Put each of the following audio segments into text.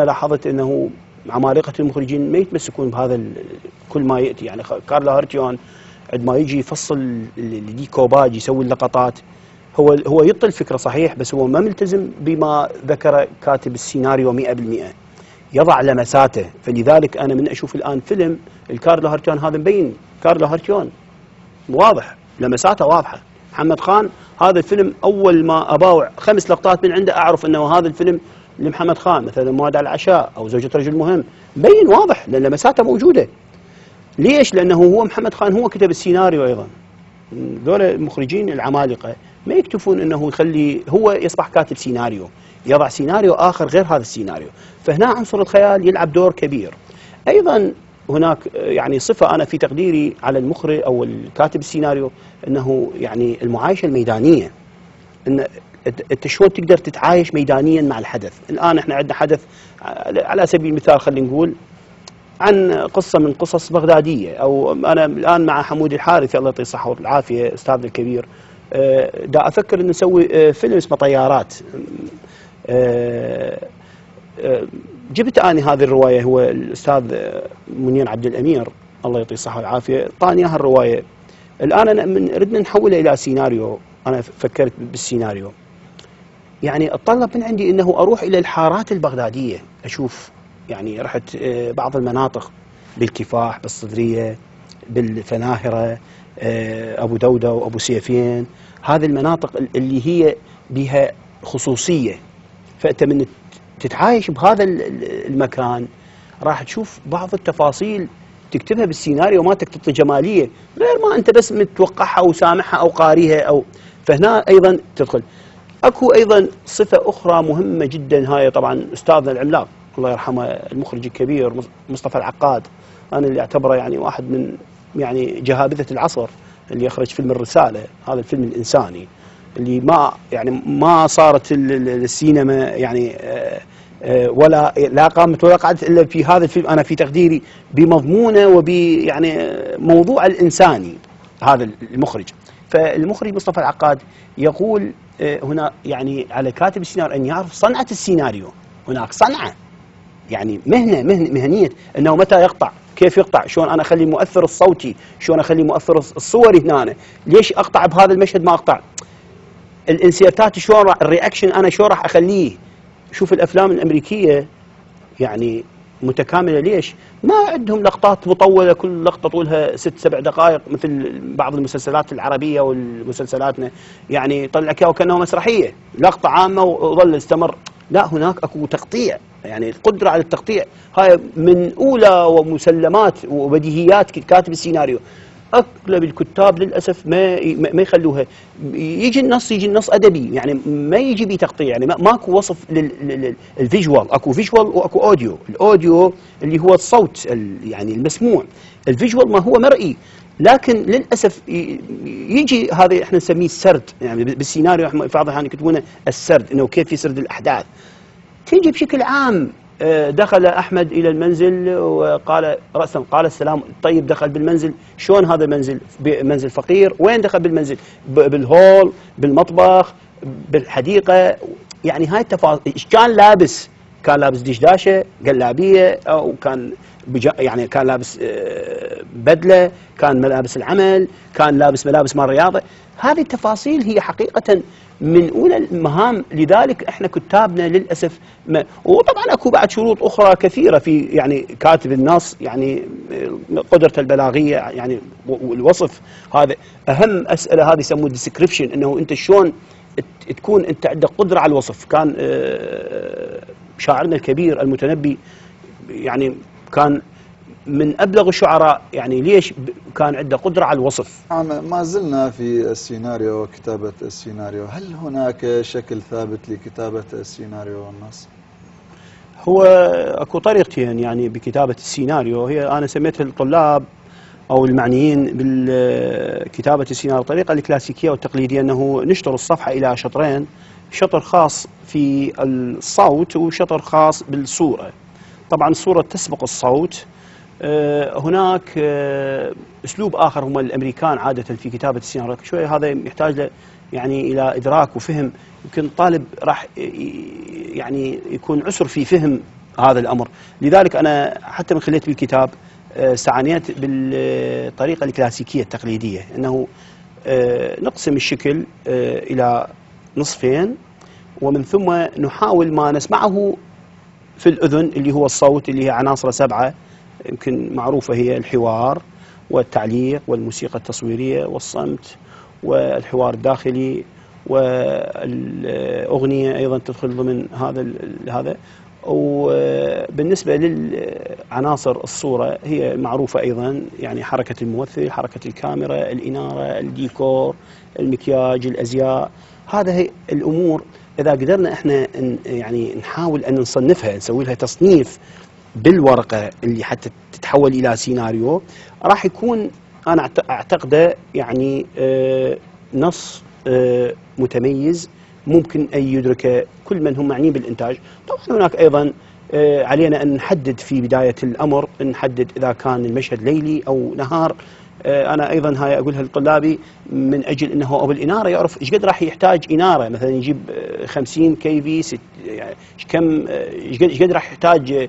لاحظت إنه عمالقه المخرجين ما يتمسكون بهذا كل ما يأتي. يعني كارلو هارتيون عندما يجي يفصل الديكوباج يسوي اللقطات هو هو يعطي الفكرة صحيح بس هو ما ملتزم بما ذكر كاتب السيناريو 100% يضع لمساته. فلذلك أنا من أشوف الآن فيلم الكارلو هارتيون هذا مبين. كارلو هارتيون واضح لمساته واضحة. محمد خان هذا الفيلم أول ما أباوع. خمس لقطات من عنده أعرف إنه هذا الفيلم لمحمد خان مثلا مواد على العشاء أو زوجة رجل مهم مبين واضح لأن لمساته موجودة. ليش؟ لأنه هو محمد خان هو كتب السيناريو أيضا. ذولا المخرجين العمالقة ما يكتفون إنه يخلي هو يصبح كاتب سيناريو يضع سيناريو آخر غير هذا السيناريو. فهنا عنصر الخيال يلعب دور كبير. أيضا هناك يعني صفة أنا في تقديري على المخرج أو الكاتب السيناريو إنه يعني المعايشة الميدانية. إن انت شلون تقدر تتعايش ميدانيا مع الحدث؟ الآن إحنا عندنا حدث على سبيل المثال خلينا نقول عن قصة من قصص بغدادية أو أنا الآن مع حمود الحارثي الله يعطيه الصحة والعافية أستاذنا الكبير. آه، دا أفكر ان نسوي آه، فيلم اسمه طيارات. آه، جبت اني هذه الرواية هو الأستاذ منير عبد الأمير الله يعطيه الصحة والعافية اعطاني اياها الرواية. الآن أنا من ردنا نحولها إلى سيناريو. أنا فكرت بالسيناريو. يعني اتطلب من عندي إنه أروح إلى الحارات البغدادية أشوف يعني رحت بعض المناطق بالكفاح بالصدرية بالفناهرة أبو دوده وأبو سيفين هذه المناطق اللي هي بها خصوصية. فأنت من تتعايش بهذا المكان راح تشوف بعض التفاصيل تكتبها بالسيناريو مالتك تعطي جمالية غير ما أنت بس متوقعها أو سامعها أو قاريها أو فهنا أيضا تدخل. أكو أيضا صفة أخرى مهمة جدا. هاي طبعا أستاذنا العملاق الله يرحمه المخرج الكبير مصطفى العقاد. أنا اللي أعتبره يعني واحد من يعني جهابذة العصر اللي يخرج فيلم الرسالة هذا الفيلم الإنساني. اللي ما يعني ما صارت السينما يعني آه، آه، ولا لا قامت ولا قعدت إلا في هذا الفيلم. أنا في تقديري بمضمونة وب يعني موضوع الإنساني هذا المخرج. فالمخرج مصطفى العقاد يقول هنا يعني على كاتب السيناريو أن يعرف صنعة السيناريو. هناك صنعة. يعني مهنة مهنة مهنية. أنه متى يقطع؟ كيف يقطع؟ شلون أنا أخلي المؤثر الصوتي؟ شلون أخلي مؤثر الصوري هنا؟ ليش أقطع بهذا المشهد ما أقطع؟ الانسيرتات شلون الرياكشن أنا شلون راح أخليه؟ شوف الأفلام الأمريكية يعني متكاملة. ليش؟ ما عندهم لقطات مطولة كل لقطة طولها ست سبع دقائق مثل بعض المسلسلات العربية والمسلسلاتنا يعني طلعك وكانه مسرحية. لقطة عامة وظل استمر لا هناك أكو تقطيع. يعني القدرة على التقطيع. هاي من أولى ومسلمات وبديهيات كاتب السيناريو. اغلب الكتاب للأسف ما ما يخلوها. يجي النص يجي النص أدبي يعني ما يجي بتقطيع يعني ماكو وصف لل visual أكو visual وأكو audio. ال audio اللي هو الصوت يعني المسموع. ال visual ما هو مرئي لكن للأسف يجي هذا إحنا نسميه السرد. يعني بالسيناريو بعض الأحيان يكتبونه السرد إنه كيف يسرد الأحداث. تيجي بشكل عام دخل أحمد إلى المنزل وقال راسا قال السلام طيب دخل بالمنزل شلون هذا المنزل منزل فقير. وين دخل بالمنزل؟ بالهول بالمطبخ بالحديقة. يعني هاي التفاصيل كان لابس؟ كان لابس دشداشة قلابية أو كان يعني كان لابس آه، بدلة كان ملابس العمل كان لابس ملابس مال الرياضه هذه التفاصيل هي حقيقة من أولى المهام. لذلك إحنا كتابنا للأسف ما وطبعا أكو بعد شروط أخرى كثيرة في يعني كاتب النص يعني قدرته البلاغية يعني والوصف هذا. أهم أسئلة هذه يسموه ديسكريبشن إنه أنت شلون تكون أنت عندك قدرة على الوصف. كان آه، شاعرنا الكبير المتنبي يعني كان من أبلغ الشعراء يعني ليش كان عنده قدرة على الوصف؟ نعم ما زلنا في السيناريو وكتابه السيناريو. هل هناك شكل ثابت لكتابة السيناريو والنص؟ هو أكو طريقتين يعني بكتابة السيناريو. هي أنا سميتها للطلاب أو المعنيين بالكتابة السيناريو الطريقة الكلاسيكية والتقليدية إنه نشطر الصفحة إلى شطرين شطر خاص في الصوت وشطر خاص بالصورة. طبعا الصورة تسبق الصوت. آه، هناك آه، أسلوب آخر هم الأمريكان عادة في كتابة السيناريو. شوي هذا يحتاج يعني إلى إدراك وفهم. يمكن طالب راح يعني يكون عسر في فهم هذا الأمر. لذلك أنا حتى من خليت بالكتاب آه، استعانيت بالطريقة الكلاسيكية التقليدية. إنه نقسم الشكل إلى نصفين ومن ثم نحاول ما نسمعه في الأذن اللي هو الصوت اللي هي عناصر سبعة يمكن معروفة هي الحوار والتعليق والموسيقى التصويرية والصمت والحوار الداخلي والأغنية أيضا تدخل ضمن هذا هذا. وبالنسبة للعناصر الصورة هي معروفة أيضا يعني حركة الممثل حركة الكاميرا الإنارة الديكور المكياج الأزياء. هذا هي الأمور إذا قدرنا إحنا يعني نحاول أن نصنفها نسوي لها تصنيف بالورقة اللي حتى تتحول إلى سيناريو راح يكون أنا أعتقده يعني آه، نص آه، متميز ممكن أن يدرك كل من هم معنيين بالإنتاج. طبعا هناك أيضا آه، علينا أن نحدد في بداية الأمر نحدد إذا كان المشهد ليلي أو نهار. أنا أيضا هاي أقولها لطلابي من أجل إنه أبو الإنارة يعرف إيش قد راح يحتاج إنارة. مثلا يجيب 50 كي في يعني كم إيش قد راح يحتاج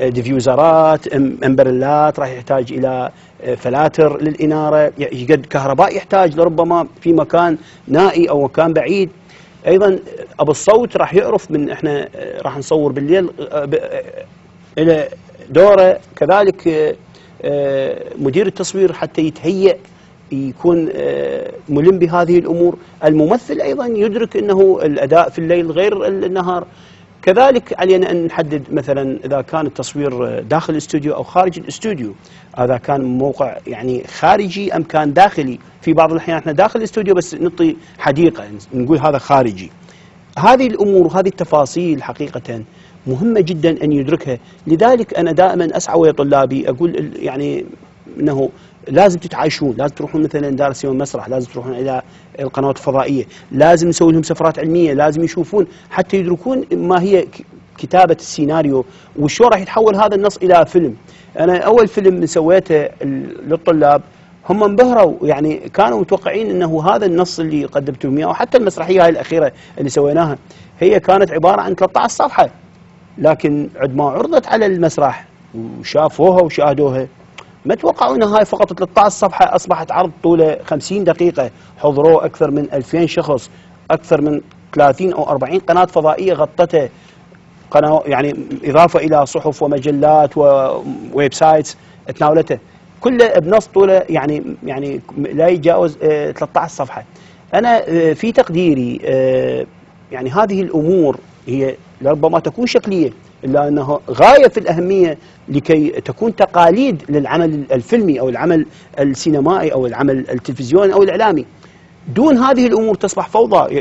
diffuser ات umbrella ات راح يحتاج إلى فلاتر للإنارة إيش قد كهرباء يحتاج لربما في مكان نائي أو مكان بعيد. أيضا أبو الصوت راح يعرف من إحنا راح نصور بالليل إلى دوره. كذلك آه، مدير التصوير حتى يتهيأ يكون آه، ملم بهذه الأمور، الممثل أيضا يدرك إنه الأداء في الليل غير النهار، كذلك علينا أن نحدد مثلا إذا كان التصوير داخل الاستوديو أو خارج الاستوديو، اذا كان موقع يعني خارجي أم كان داخلي، في بعض الأحيان إحنا داخل الاستوديو بس نعطي حديقة نقول هذا خارجي. هذه الأمور وهذه التفاصيل حقيقه مهمة جدا أن يدركها. لذلك أنا دائما أسعى ويا طلابي أقول يعني أنه لازم تتعايشون. لازم تروحون مثلا دارس يوم مسرح لازم تروحون إلى القنوات الفضائية. لازم نسوي لهم سفرات علمية لازم يشوفون حتى يدركون ما هي كتابة السيناريو وشو راح يتحول هذا النص إلى فيلم. أنا أول فيلم سويته للطلاب هم انبهروا يعني كانوا متوقعين إنه هذا النص اللي قدمتهم اياه وحتى المسرحية هاي الأخيرة اللي سويناها هي كانت عبارة عن 13 صفحة. لكن عندما عرضت على المسرح وشافوها وشاهدوها ما توقعوا انها هاي فقط 13 صفحه أصبحت عرض طوله 50 دقيقة حضروه أكثر من 2000 شخص أكثر من 30 أو 40 قناة فضائية غطته قناة يعني إضافة إلى صحف ومجلات و websites تناولته. كله بنص طوله يعني يعني لا يتجاوز 13 آه، صفحة. أنا آه، في تقديري آه، يعني هذه الأمور هي لربما تكون شكلية إلا أنها غاية في الأهمية لكي تكون تقاليد للعمل الفيلمي أو العمل السينمائي أو العمل التلفزيوني أو الإعلامي. دون هذه الأمور تصبح فوضى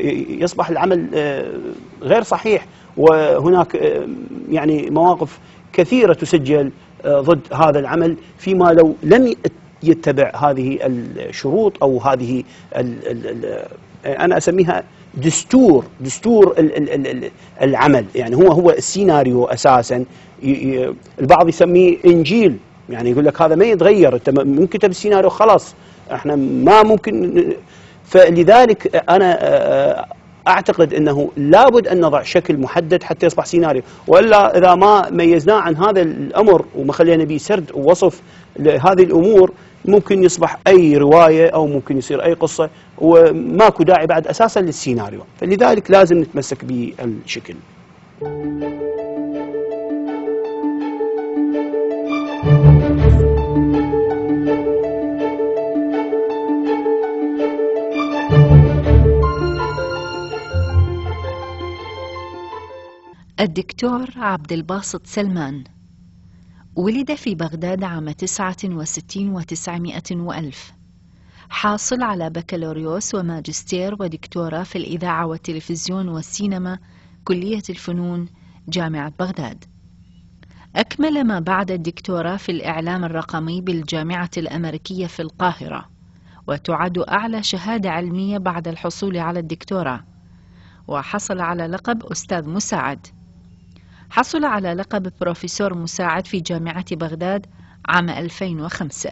يصبح العمل آه، غير صحيح. وهناك آه، يعني مواقف كثيرة تسجل آه، ضد هذا العمل فيما لو لم يتبع هذه الشروط أو هذه أنا أسميها دستور دستور العمل. يعني هو هو السيناريو أساسا. البعض يسميه إنجيل. يعني يقول لك هذا ما يتغير. أنت من كتب السيناريو خلاص. إحنا ما ممكن فلذلك أنا أعتقد إنه لابد أن نضع شكل محدد حتى يصبح سيناريو. وإلا إذا ما ميزناه عن هذا الأمر وما خلينا به سرد ووصف لهذه الأمور ممكن يصبح أي رواية أو ممكن يصير أي قصة وماكو داعي بعد أساسا للسيناريو. فلذلك لازم نتمسك بالشكل. الدكتور عبد الباسط سلمان. ولد في بغداد عام تسعة وستين وتسعمائة وألف. حاصل على بكالوريوس وماجستير ودكتوراه في الإذاعة والتلفزيون والسينما كلية الفنون جامعة بغداد. أكمل ما بعد الدكتوراه في الإعلام الرقمي بالجامعة الأمريكية في القاهرة وتعد أعلى شهادة علمية بعد الحصول على الدكتوراه. وحصل على لقب أستاذ مساعد. حصل على لقب بروفيسور مساعد في جامعة بغداد عام 2005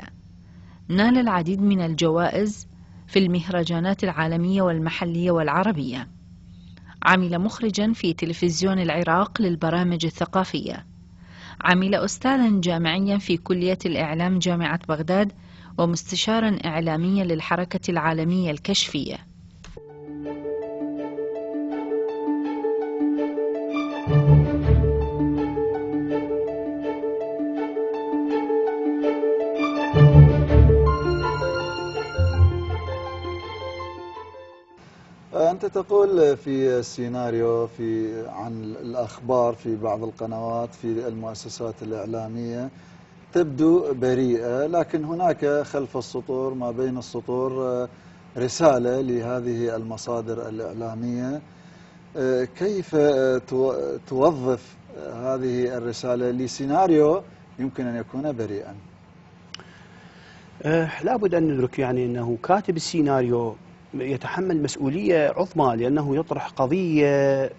نال العديد من الجوائز في المهرجانات العالمية والمحلية والعربية. عمل مخرجا في تلفزيون العراق للبرامج الثقافية. عمل أستاذا جامعيا في كلية الإعلام جامعة بغداد ومستشارا إعلاميا للحركة العالمية الكشفية. أنت تقول في السيناريو في عن الأخبار في بعض القنوات في المؤسسات الإعلامية تبدو بريئة لكن هناك خلف السطور ما بين السطور رسالة لهذه المصادر الإعلامية. كيف توظف هذه الرسالة لسيناريو يمكن أن يكون بريئا؟ أه لابد أن ندرك يعني أنه كاتب السيناريو يتحمل مسؤولية عظمى لأنه يطرح قضية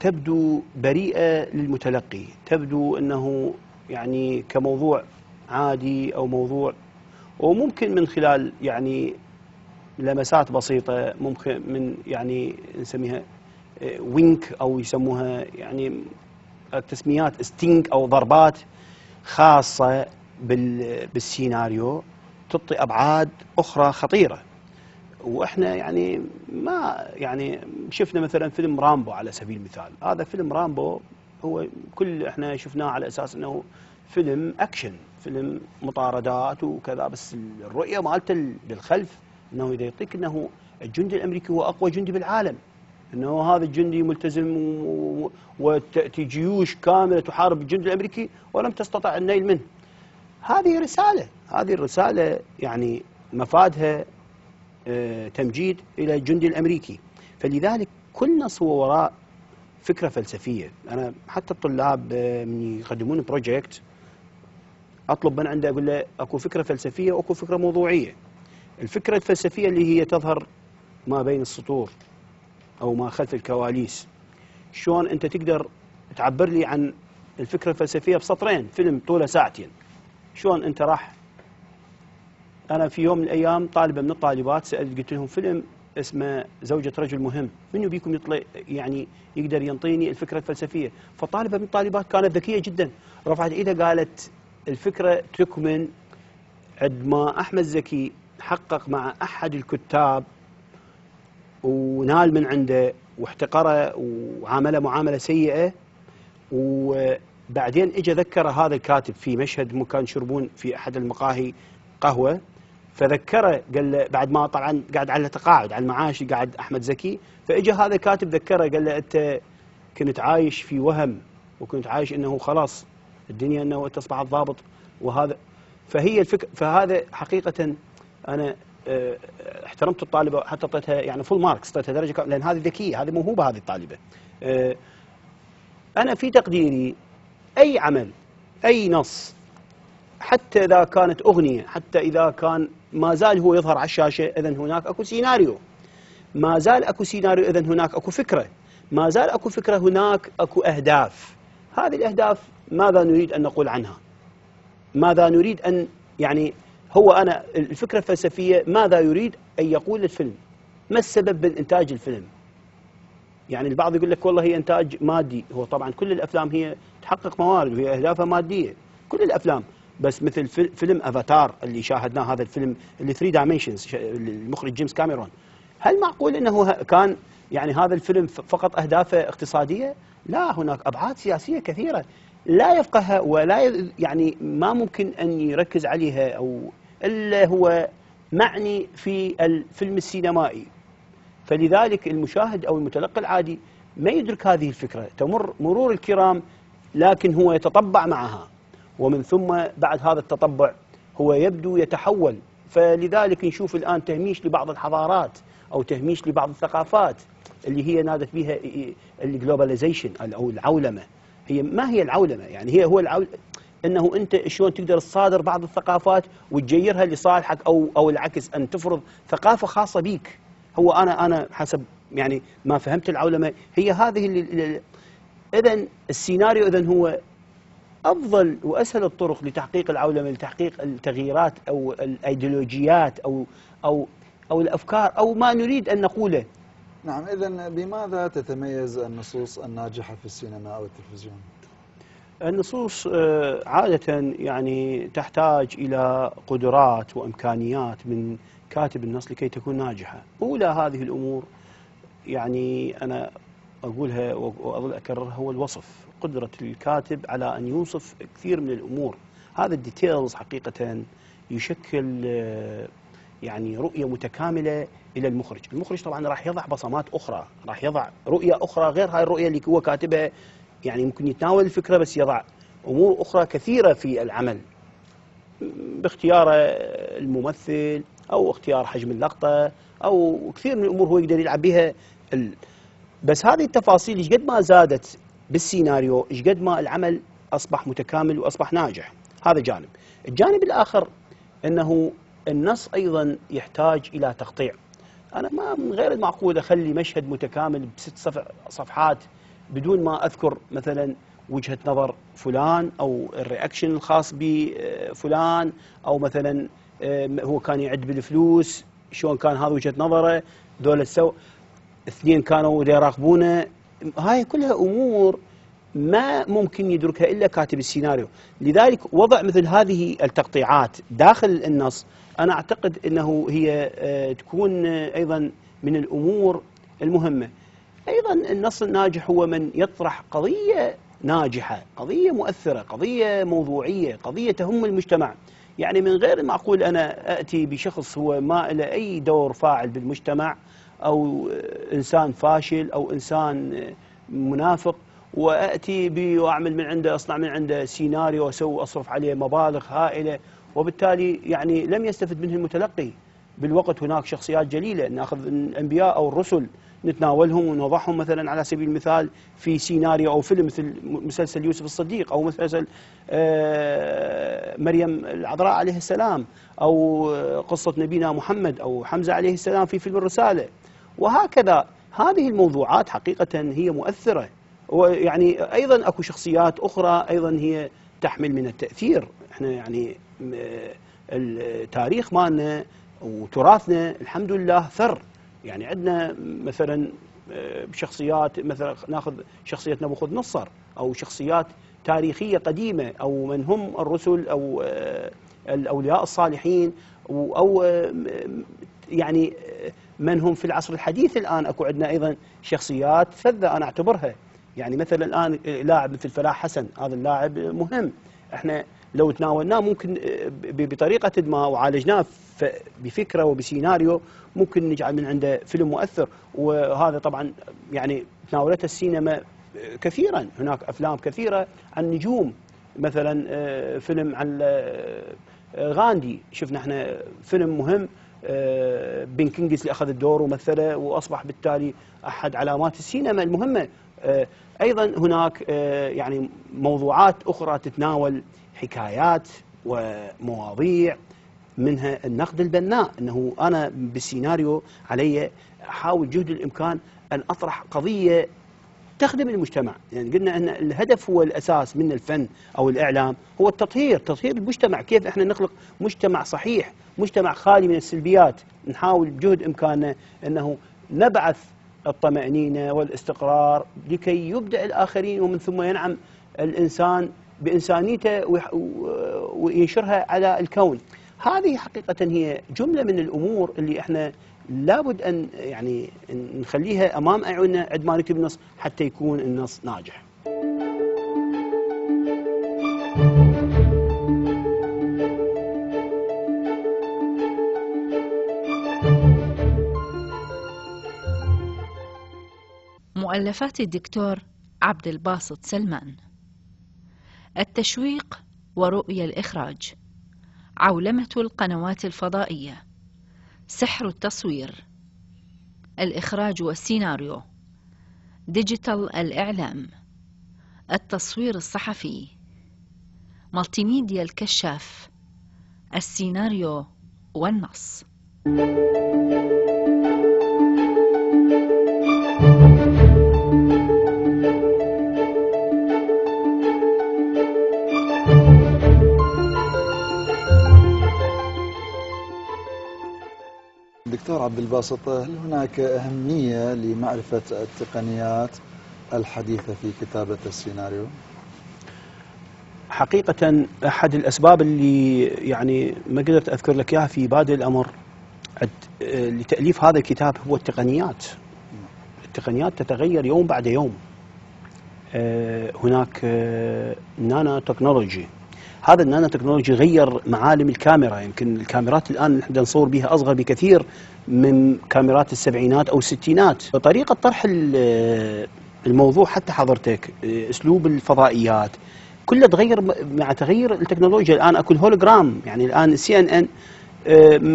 تبدو بريئة للمتلقي تبدو أنه يعني كموضوع عادي أو موضوع وممكن من خلال يعني لمسات بسيطة ممكن من يعني نسميها وينك أو يسموها يعني التسميات ستينج أو ضربات خاصة بالسيناريو تعطي أبعاد أخرى خطيرة. وإحنا يعني ما يعني شفنا مثلا فيلم رامبو على سبيل المثال. هذا فيلم رامبو هو كل إحنا شفناه على أساس إنه فيلم أكشن فيلم مطاردات وكذا بس الرؤية مالته بالخلف إنه إذا يعطيك إنه الجندي الأمريكي هو أقوى جندي بالعالم. إنه هذا الجندي ملتزم وتأتي جيوش كاملة تحارب الجندي الأمريكي ولم تستطع النيل منه. هذه رسالة هذه الرسالة يعني مفادها تمجيد إلى الجندي الأمريكي. فلذلك كل نص هو وراء فكرة فلسفية. أنا حتى الطلاب آه، من يقدمون بروجكت أطلب من عنده أقول له أكو فكرة فلسفية وأكو فكرة موضوعية. الفكرة الفلسفية اللي هي تظهر ما بين السطور أو ما خلف الكواليس. شلون أنت تقدر تعبر لي عن الفكرة الفلسفية بسطرين؟ فيلم طوله ساعتين. شلون أنت راح أنا في يوم من الأيام طالبة من الطالبات سألت قلت لهم فيلم اسمه زوجة رجل مهم منو بيكم يطلع يعني يقدر ينطيني الفكرة الفلسفية؟ فطالبة من الطالبات كانت ذكية جدا. رفعت إيدها قالت الفكرة تكمن عندما أحمد زكي حقق مع أحد الكتاب ونال من عنده واحتقره وعامله معاملة سيئة. وبعدين اجى ذكر هذا الكاتب في مشهد كان يشربون في أحد المقاهي قهوة. فذكره قال له بعد ما طبعا قاعد على تقاعد على المعاش قاعد أحمد زكي فاجى هذا كاتب ذكره قال له أنت كنت عايش في وهم وكنت عايش إنه خلاص الدنيا إنه انت اصبحت ضابط وهذا فهي الفكرة فهذا حقيقة أنا آه احترمت الطالبة حتى أعطيتها يعني full marks أعطيتها درجة لأن هذه ذكية هذه موهوبه هذه الطالبة. آه أنا في تقديري أي عمل أي نص حتى إذا كانت أغنية حتى إذا كان ما زال هو يظهر على الشاشة إذا هناك أكو سيناريو. ما زال أكو سيناريو إذا هناك أكو فكرة. ما زال أكو فكرة هناك أكو أهداف. هذه الأهداف ماذا نريد أن نقول عنها؟ ماذا نريد أن يعني هو أنا الفكرة الفلسفية ماذا يريد أن يقول الفيلم؟ ما السبب من إنتاج الفيلم؟ يعني البعض يقول لك والله هي إنتاج مادي. هو طبعا كل الأفلام هي تحقق موارد وهي أهدافها مادية. كل الأفلام. بس مثل فيلم افاتار اللي شاهدناه هذا الفيلم اللي 3 dimensions المخرج جيمس كاميرون. هل معقول إنه كان يعني هذا الفيلم فقط أهدافه اقتصادية؟ لا هناك أبعاد سياسية كثيرة. لا يفقهها ولا يعني ما ممكن أن يركز عليها أو إلا هو معني في الفيلم السينمائي. فلذلك المشاهد أو المتلقي العادي ما يدرك هذه الفكرة. تمر مرور الكرام لكن هو يتطبع معها. ومن ثم بعد هذا التطبع هو يبدو يتحول. فلذلك نشوف الآن تهميش لبعض الحضارات أو تهميش لبعض الثقافات اللي هي نادت بها الجلوباليزيشن أو العولمة. هي ما هي العولمة؟ يعني هي هو العول إنه أنت شلون تقدر تصادر بعض الثقافات وتجيرها لصالحك أو أو العكس أن تفرض ثقافة خاصة بك هو أنا أنا حسب يعني ما فهمت العولمة. هي هذه اذا السيناريو اذا هو أفضل وأسهل الطرق لتحقيق العولمة لتحقيق التغييرات أو الأيديولوجيات أو أو أو الأفكار أو ما نريد أن نقوله. نعم إذا بماذا تتميز النصوص الناجحة في السينما أو التلفزيون؟ النصوص آه، عادة يعني تحتاج إلى قدرات وإمكانيات من كاتب النص لكي تكون ناجحة. أولى هذه الأمور يعني أنا أقولها وأظل أكررها هو الوصف. قدرة الكاتب على أن يوصف كثير من الأمور. هذا الديتيلز حقيقة يشكل آه، يعني رؤية متكاملة إلى المخرج. المخرج طبعا راح يضع بصمات أخرى راح يضع رؤية أخرى غير هاي الرؤية اللي هو كاتبها. يعني ممكن يتناول الفكرة بس يضع أمور أخرى كثيرة في العمل. باختيار الممثل أو اختيار حجم اللقطة أو كثير من الأمور هو يقدر يلعب بها ال... بس هذه التفاصيل قد ما زادت بالسيناريو إيش قد ما العمل أصبح متكامل وأصبح ناجح. هذا جانب. الجانب الآخر أنه النص أيضا يحتاج إلى تقطيع. أنا ما من غير المعقول أخلي مشهد متكامل بست صفحات بدون ما أذكر مثلا وجهة نظر فلان أو الرياكشن الخاص بفلان أو مثلا هو كان يعد بالفلوس شلون كان هذا وجهة نظره دولة سو اثنين كانوا يراقبونه هاي كلها أمور ما ممكن يدركها إلا كاتب السيناريو. لذلك وضع مثل هذه التقطيعات داخل النص أنا أعتقد أنه هي آه، تكون أيضا من الأمور المهمة. أيضا النص الناجح هو من يطرح قضية ناجحة قضية مؤثرة قضية موضوعية قضية تهم المجتمع. يعني من غير المعقول أنا أتي بشخص هو ما له أي دور فاعل بالمجتمع أو إنسان فاشل أو إنسان منافق وأتي وأعمل من عنده أصنع من عنده سيناريو وأسوي أصرف عليه مبالغ هائلة. وبالتالي يعني لم يستفد منه المتلقي. بالوقت هناك شخصيات جليلة نأخذ الأنبياء أو الرسل نتناولهم ونوضعهم مثلا على سبيل المثال في سيناريو أو فيلم مثل مسلسل يوسف الصديق أو مسلسل آه، مريم العذراء عليه السلام أو قصة نبينا محمد أو حمزة عليه السلام في فيلم الرسالة. وهكذا. هذه الموضوعات حقيقة هي مؤثرة. ويعني أيضا أكو شخصيات أخرى أيضا هي تحمل من التأثير. إحنا يعني التاريخ مالنا وتراثنا الحمد لله ثر. يعني عندنا مثلا آه، شخصيات مثلا ناخذ شخصية نبوخذ نصر أو شخصيات تاريخية قديمة أو من هم الرسل أو آه، الأولياء الصالحين أو آه، يعني من هم في العصر الحديث الآن؟ أكو عندنا أيضا شخصيات فذة أنا أعتبرها. يعني مثلا الآن لاعب مثل فلاح حسن هذا اللاعب مهم. إحنا لو تناولناه ممكن بطريقة ما وعالجناه بفكرة وبسيناريو ممكن نجعل من عنده فيلم مؤثر. وهذا طبعا يعني تناولته السينما كثيرا. هناك أفلام كثيرة عن نجوم. مثلا آه، فيلم عن آه، غاندي. شفنا إحنا فيلم مهم بن كينجز اللي أخذ الدور ومثله وأصبح بالتالي أحد علامات السينما المهمة. أيضا هناك يعني موضوعات أخرى تتناول حكايات ومواضيع منها النقد البناء. إنه أنا بالسيناريو علي أحاول جهد الإمكان أن أطرح قضية تخدم المجتمع. يعني قلنا أن الهدف هو الأساس من الفن أو الإعلام هو التطهير تطهير المجتمع. كيف إحنا نخلق مجتمع صحيح مجتمع خالي من السلبيات؟ نحاول بجهد إمكاننا أنه نبعث الطمأنينة والاستقرار لكي يبدع الآخرين ومن ثم ينعم الإنسان بإنسانيته وينشرها على الكون. هذه حقيقة هي جملة من الأمور اللي إحنا لابد أن يعني نخليها أمام أعيننا عندما نكتب النص حتى يكون النص ناجح. مؤلفات الدكتور عبد الباسط سلمان. التشويق ورؤية الإخراج. عولمة القنوات الفضائية. سحر التصوير. الإخراج والسيناريو. digital الإعلام. التصوير الصحفي. multimedia الكشاف. السيناريو والنص. دكتور عبد الباسط هل هناك أهمية لمعرفة التقنيات الحديثة في كتابة السيناريو؟ حقيقة أحد الأسباب اللي يعني ما قدرت أذكر لك إياها في بادئ الأمر لتأليف هذا الكتاب هو التقنيات. التقنيات تتغير يوم بعد يوم. آه، هناك آه، nano technology. هذا ال nano technology غير معالم الكاميرا. يمكن الكاميرات الآن نحن نصور بها أصغر بكثير من كاميرات السبعينات أو الستينات. طريقة طرح ال- الموضوع حتى حضرتك آه، أسلوب الفضائيات كله تغير مع تغير التكنولوجيا. الآن أكو الهولوجرام يعني الآن ال CNN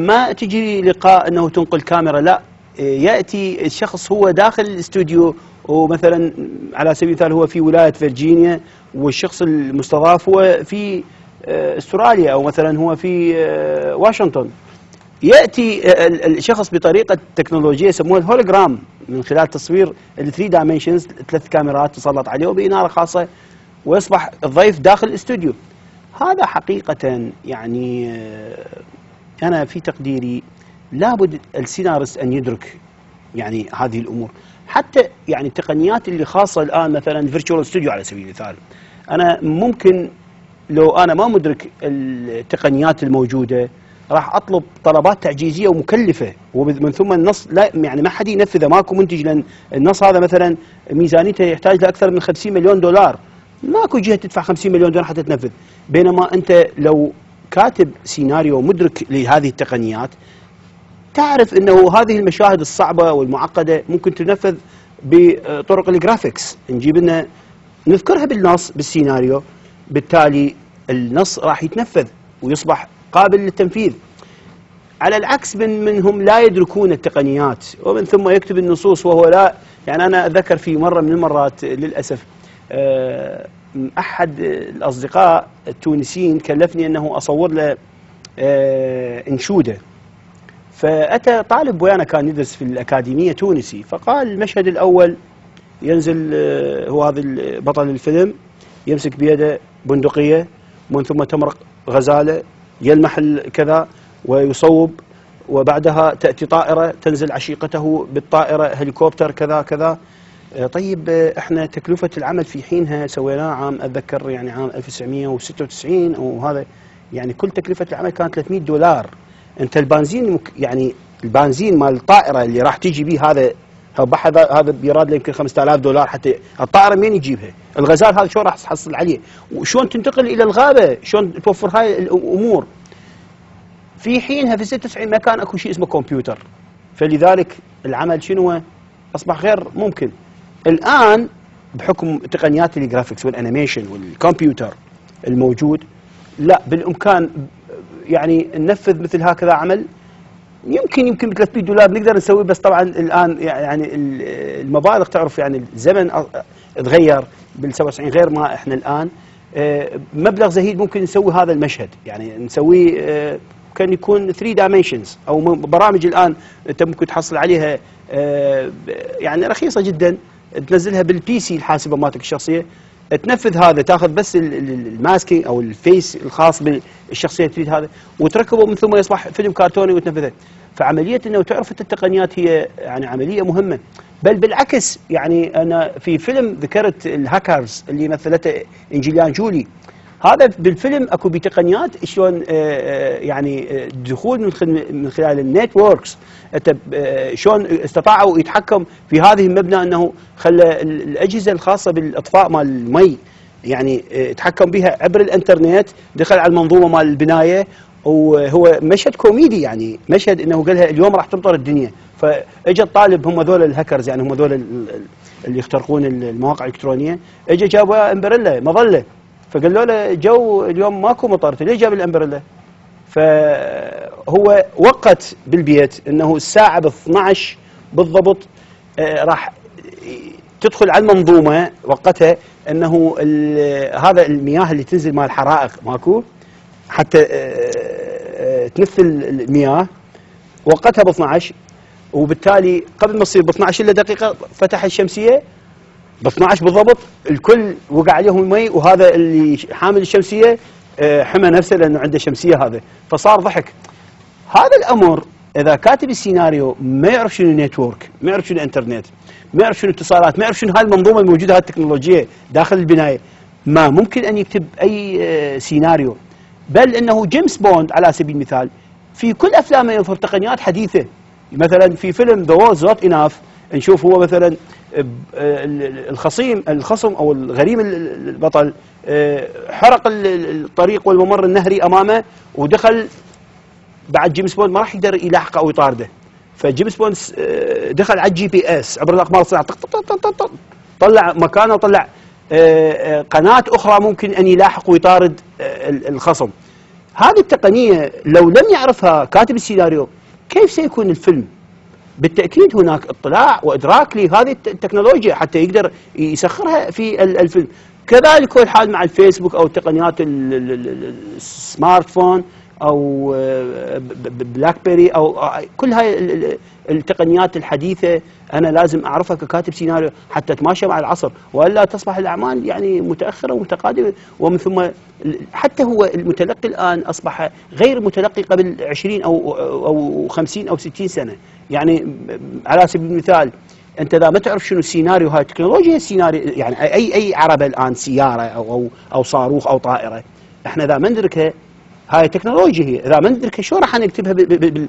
ما تجي لقاء إنه تنقل كاميرا لا. آه، يأتي الشخص هو داخل الاستوديو ومثلا على سبيل المثال هو في ولاية فرجينيا والشخص المستضاف هو في آه، أستراليا أو مثلا هو في آه، واشنطن. يأتي آه، ال- الشخص بطريقة تكنولوجية يسموها الهولوجرام من خلال تصوير ال three dimensions ثلاث كاميرات تسلط عليه وبإنارة خاصة ويصبح الضيف داخل الاستوديو. هذا حقيقه يعني أنا في تقديري لابد السيناريست أن يدرك يعني هذه الأمور. حتى يعني التقنيات اللي خاصة الآن مثلا virtual studio على سبيل المثال. أنا ممكن لو أنا ما مدرك التقنيات الموجودة راح أطلب طلبات تعجيزية ومكلفة. ومن ثم النص لا يعني ما حد ينفذه. ماكو منتج لأن النص هذا مثلا ميزانيته يحتاج لأكثر من 50 مليون دولار. ماكو جهة تدفع 50 مليون دولار حتى تنفذ. بينما أنت لو كاتب سيناريو مدرك لهذه التقنيات تعرف إنه هذه المشاهد الصعبة والمعقدة ممكن تنفذ بطرق ال graphics. نجيب لنا نذكرها بالنص بالسيناريو. بالتالي النص راح يتنفذ ويصبح قابل للتنفيذ. على العكس من منهم لا يدركون التقنيات ومن ثم يكتب النصوص وهو لا يعني أنا اتذكر في مرة من المرات للأسف آه، أحد الأصدقاء التونسيين كلفني أنه أصور له آه، إنشودة. فأتى طالب ويانا كان يدرس في الأكاديمية تونسي فقال المشهد الأول ينزل آه، هو هذا بطل الفيلم يمسك بيده بندقية ومن ثم تمرق غزالة يلمح كذا ويصوب وبعدها تأتي طائرة تنزل عشيقته بالطائرة هليكوبتر كذا كذا. آه، طيب آه، إحنا تكلفة العمل في حينها سويناه عام أتذكر يعني عام 1996 أو هذا يعني كل تكلفة العمل كانت 300 دولار. انت البنزين يعني البنزين مال الطائرة اللي راح تجي به هذا هذا هذا بيراد له يمكن 5000 دولار حتى الطائرة منين يجيبها؟ الغزال هذا شلون راح تحصل عليه؟ وشلون تنتقل إلى الغابة؟ شلون توفر هاي الأمور؟ في حينها في 96 ما كان أكو شيء اسمه كمبيوتر فلذلك العمل شنو؟ أصبح غير ممكن الآن بحكم تقنيات ال graphics وال animation والكمبيوتر الموجود لا بالإمكان يعني ننفذ مثل هكذا عمل. يمكن يمكن ب 300 دولار نقدر نسويه بس طبعا الآن يعني ال- المبالغ تعرف يعني الزمن تغير بال 97 غير ما إحنا الآن. آه، مبلغ زهيد ممكن نسوي هذا المشهد. يعني نسويه آه، كان يكون 3 dimensions أو برامج الآن انت ممكن تحصل عليها آه، يعني رخيصة جدا. تنزلها بال PC الحاسبة مالتك الشخصية. تنفذ هذا تاخذ بس ال- ال- ال masking أو ال face الخاص بالشخصية تريد هذا وتركبه من ثم يصبح فيلم كرتوني وتنفذه. فعملية إنه تعرف التقنيات هي يعني عملية مهمة. بل بالعكس يعني أنا في فيلم ذكرت الهاكرز اللي مثلته أنجلينا جولي. هذا بالفيلم أكو بتقنيات شلون آه، آه، يعني آه، دخول من من خلال ال networks. شلون استطاعوا يتحكم في هذه المبنى أنه خلى ال- الأجهزة الخاصة بالأطفاء مال المي يعني تحكم بها عبر الإنترنت دخل على المنظومة مال البناية وهو مشهد كوميدي يعني مشهد إنه قال لها اليوم راح تمطر الدنيا. فاجى الطالب هم ذول الهاكرز يعني هم ذول ال- ال- اللي يخترقون المواقع الإلكترونية اجى جابوا umbrella مظلة. فقالوا له جو اليوم ماكو مطر ليش جاب ال umbrella؟ فهو وقت بالبيت إنه الساعة ب 12 بالضبط آه، راح تدخل على المنظومة وقتها إنه هذا المياه اللي تنزل مال الحرائق ماكو حتى آه، آه، تنثل المياه وقتها ب 12 وبالتالي قبل ما تصير ب 12 إلا دقيقة فتح الشمسية ب 12 بالضبط الكل وقع عليهم المي وهذا اللي حامل الشمسية آه، حمى نفسه لأنه عنده شمسية هذا فصار ضحك. هذا الأمر إذا كاتب السيناريو ما يعرف شنو network ما يعرف شنو إنترنت ما يعرف شنو اتصالات ما يعرف شنو هاي المنظومة الموجودة هاي التكنولوجية داخل البناية ما ممكن أن يكتب أي آه، سيناريو. بل إنه جيمس بوند على سبيل المثال في كل أفلامه يوفر تقنيات حديثة. مثلا في فيلم The World Is Not Enough نشوف هو مثلا الخصيم الخصم أو الغريم ال- البطل آه، حرق ال- الطريق والممر النهري أمامه ودخل بعد جيمس بوند ما راح يقدر يلاحقه أو يطارده. فجيمس بوند آه، دخل على ال GPS عبر طق طق طلع مكانه وطلع آه، قناة أخرى ممكن أن يلاحق ويطارد ال- الخصم. هذه التقنية لو لم يعرفها كاتب السيناريو كيف سيكون الفيلم؟ بالتأكيد هناك اطلاع وإدراك لهذه الت- التكنولوجيا حتى يقدر يسخرها في ال- الفيلم. كذلك هو الحال مع الفيسبوك أو ال- ال smart phone أو آه، BlackBerry أو آه، كل هاي ال- ال- التقنيات الحديثة أنا لازم أعرفها ككاتب سيناريو حتى أتماشى مع العصر. وإلا تصبح الأعمال يعني متأخرة ومتقادمة. ومن ثم حتى هو المتلقي الآن أصبح غير متلقي قبل 20 أو أو 50 أو 60 سنة. يعني على سبيل المثال أنت إذا ما تعرف شنو السيناريو هاي التكنولوجيا السيناريو يعني أي أي عربة الآن سيارة أو أو أو صاروخ أو طائرة إحنا إذا ما ندركها هاي تكنولوجيا هي. إذا ما ندركها شو راح نكتبها بال- بال-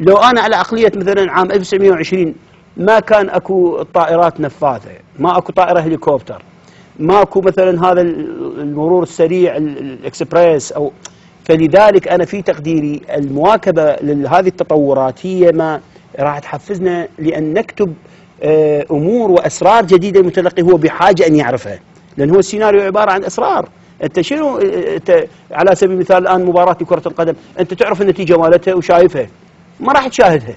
لو أنا على عقليه مثلا عام 1920 ما كان أكو طائرات نفاثه ما أكو طائرة هليكوبتر ما أكو مثلا هذا ال- المرور السريع ال- ال- الإكسبريس أو فلذلك أنا في تقديري المواكبة لهذه التطورات هي ما راح تحفزنا لأن نكتب آه، أمور وأسرار جديدة المتلقي هو بحاجة أن يعرفها لأن هو السيناريو عبارة عن أسرار. أنت شنو أنت على سبيل المثال الآن مباراة كرة القدم أنت تعرف النتيجة مالتها وشايفها. ما راح تشاهدها.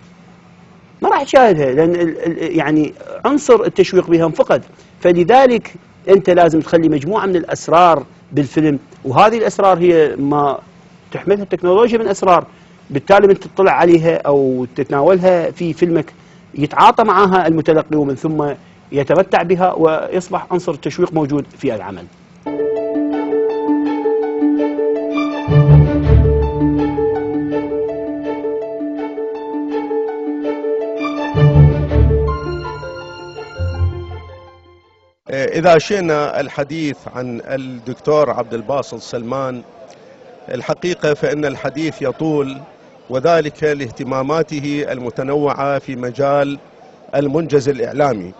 ما راح تشاهدها لأن يعني عنصر التشويق بها انفقد فلذلك أنت لازم تخلي مجموعة من الأسرار بالفيلم وهذه الأسرار هي ما تحملها التكنولوجيا من أسرار. بالتالي من تطلع عليها أو تتناولها في فيلمك يتعاطى معها المتلقي ومن ثم يتمتع بها ويصبح عنصر التشويق موجود في العمل. إذا شئنا الحديث عن الدكتور عبد الباسط سلمان الحقيقة فإن الحديث يطول وذلك لاهتماماته المتنوعة في مجال المنجز الإعلامي.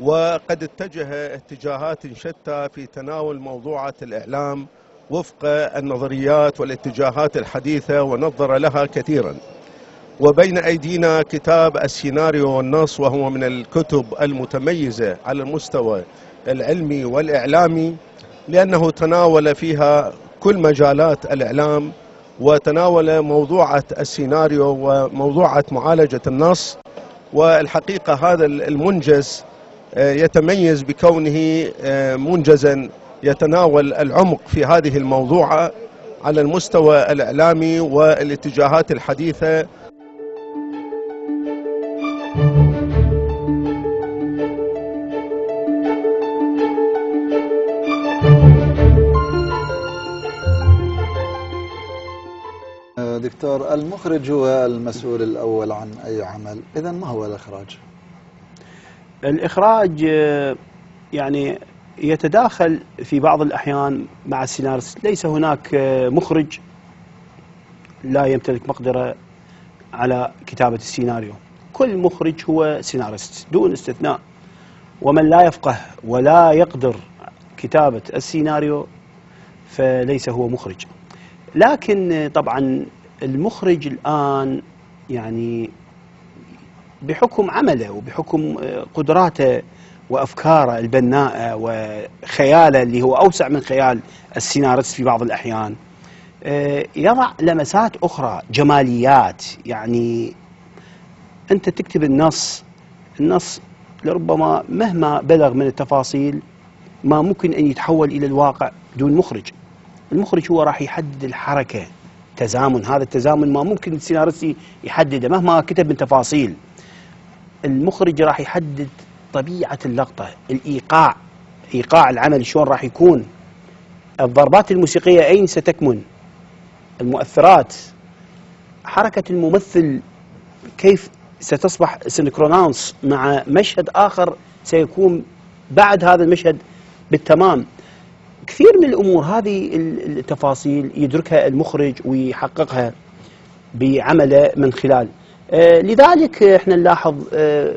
وقد اتجه اتجاهات شتى في تناول موضوعة الإعلام وفق النظريات والاتجاهات الحديثة ونظر لها كثيراً. وبين أيدينا كتاب السيناريو والنص وهو من الكتب المتميزة على المستوى العلمي والإعلامي لأنه تناول فيها كل مجالات الإعلام وتناول موضوعة السيناريو وموضوعة معالجة النص. والحقيقة هذا المنجز آه، يتميز بكونه آه، منجزا يتناول العمق في هذه الموضوعة على المستوى الإعلامي والاتجاهات الحديثة. دكتور المخرج هو المسؤول الأول عن أي عمل. إذا ما هو الإخراج؟ الإخراج آه، يعني يتداخل في بعض الأحيان مع السيناريست. ليس هناك آه، مخرج لا يمتلك مقدرة على كتابة السيناريو. كل مخرج هو سيناريست دون استثناء. ومن لا يفقه ولا يقدر كتابة السيناريو فليس هو مخرج. لكن آه، طبعا المخرج الآن يعني بحكم عمله وبحكم آه، قدراته وأفكاره البناءة وخياله اللي هو أوسع من خيال السيناريست في بعض الأحيان آه، يضع لمسات أخرى جماليات. يعني أنت تكتب النص النص لربما مهما بلغ من التفاصيل ما ممكن أن يتحول إلى الواقع بدون مخرج. المخرج هو راح يحدد الحركة. تزامن هذا التزامن ما ممكن السيناريست يحدده مهما كتب من تفاصيل. المخرج راح يحدد طبيعة اللقطة الإيقاع إيقاع العمل شلون راح يكون. الضربات الموسيقية أين ستكمن؟ المؤثرات. حركة الممثل كيف ستصبح سنكرونانس مع مشهد آخر سيكون بعد هذا المشهد بالتمام. كثير من الأمور هذه التفاصيل يدركها المخرج ويحققها بعمله من خلال. آه، لذلك إحنا نلاحظ آه،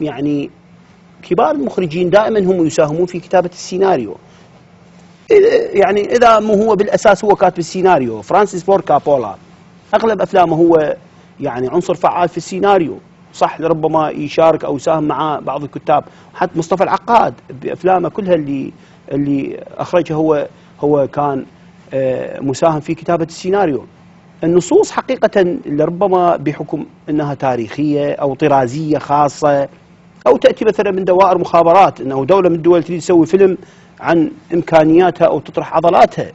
يعني كبار المخرجين دائما هم يساهمون في كتابة السيناريو. يعني إذا مو هو بالأساس هو كاتب السيناريو فرانسيس فورد كابولا أغلب أفلامه هو يعني عنصر فعال في السيناريو. صح لربما يشارك أو يساهم مع بعض الكتاب. حتى مصطفى العقاد بأفلامه كلها اللي اللي أخرجها هو هو كان آه، مساهم في كتابة السيناريو. النصوص حقيقة لربما بحكم أنها تاريخية أو طرازية خاصة أو تأتي مثلا من دوائر مخابرات أنه دولة من الدول تريد تسوي فيلم عن إمكانياتها أو تطرح عضلاتها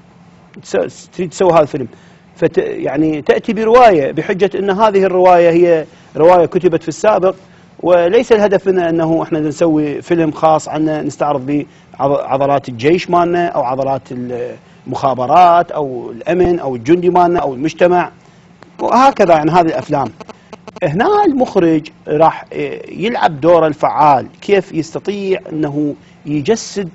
تريد تسوي هذا الفيلم. فت يعني تأتي برواية بحجة أن هذه الرواية هي رواية كتبت في السابق وليس الهدف منها أنه إحنا نسوي فيلم خاص عنا نستعرض به عضلات الجيش مالنا أو عضلات المخابرات أو الأمن أو الجندي مالنا أو المجتمع. وهكذا يعني هذه الأفلام. هنا المخرج راح يلعب دوره الفعال. كيف يستطيع أنه يجسد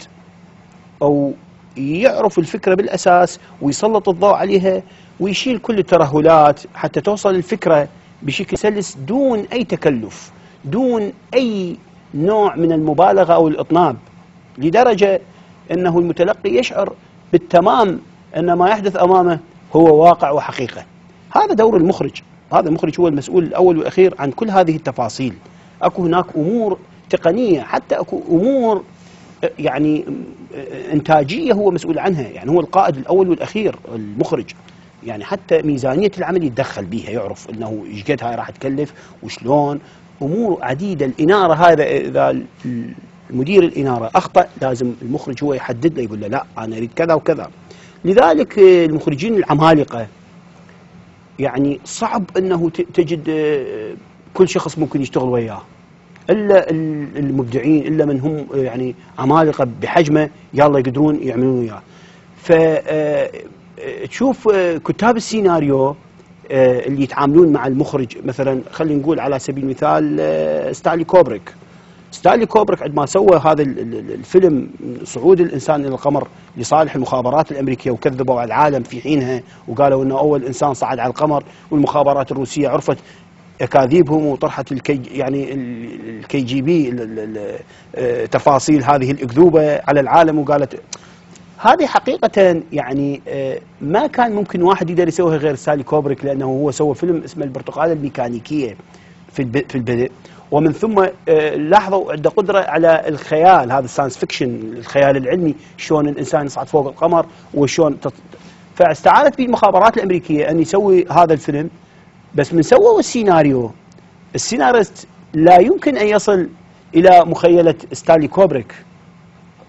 أو يعرف الفكرة بالأساس ويسلط الضوء عليها ويشيل كل الترهلات حتى توصل الفكرة بشكل سلس دون أي تكلف. دون أي نوع من المبالغة أو الإطناب لدرجة أنه المتلقي يشعر بالتمام أن ما يحدث أمامه هو واقع وحقيقة. هذا دور المخرج. هذا المخرج هو المسؤول الأول والأخير عن كل هذه التفاصيل. أكو هناك أمور تقنية حتى أكو أمور يعني إنتاجية هو مسؤول عنها. يعني هو القائد الأول والأخير المخرج. يعني حتى ميزانية العمل يتدخل بها يعرف أنه إيش قد هاي راح تكلف وشلون أمور عديدة. الإنارة هذا إذا مدير الإنارة أخطأ لازم المخرج هو يحدد له يقول له لا أنا أريد كذا وكذا. لذلك المخرجين العمالقة يعني صعب أنه تجد آه، كل شخص ممكن يشتغل وياه. إلا المبدعين إلا من هم يعني عمالقة بحجمه يلا يقدرون يعملون وياه. فتشوف آه، آه، كتاب السيناريو اللي يتعاملون مع المخرج. مثلا خلينا نقول على سبيل المثال ستانلي كوبريك. ستانلي كوبريك عندما سوى هذا الفيلم صعود الإنسان إلى القمر لصالح المخابرات الأمريكية وكذبوا على العالم في حينها وقالوا إنه أول إنسان صعد على القمر والمخابرات الروسية عرفت أكاذيبهم وطرحت الكي يعني الكي جي بي تفاصيل هذه الأكذوبة على العالم وقالت هذه حقيقة يعني آه، ما كان ممكن واحد يقدر يسويها غير ستانلي كوبريك لأنه هو سوى فيلم اسمه البرتقالة الميكانيكية في في البدء. ومن ثم آه، لاحظوا عنده قدرة على الخيال هذا ال science fiction الخيال العلمي شلون الإنسان يصعد فوق القمر وشلون تط... فاستعانت به المخابرات الأمريكية أن يسوي هذا الفيلم. بس من سووا السيناريو. السيناريست لا يمكن أن يصل إلى مخيلة ستانلي كوبريك.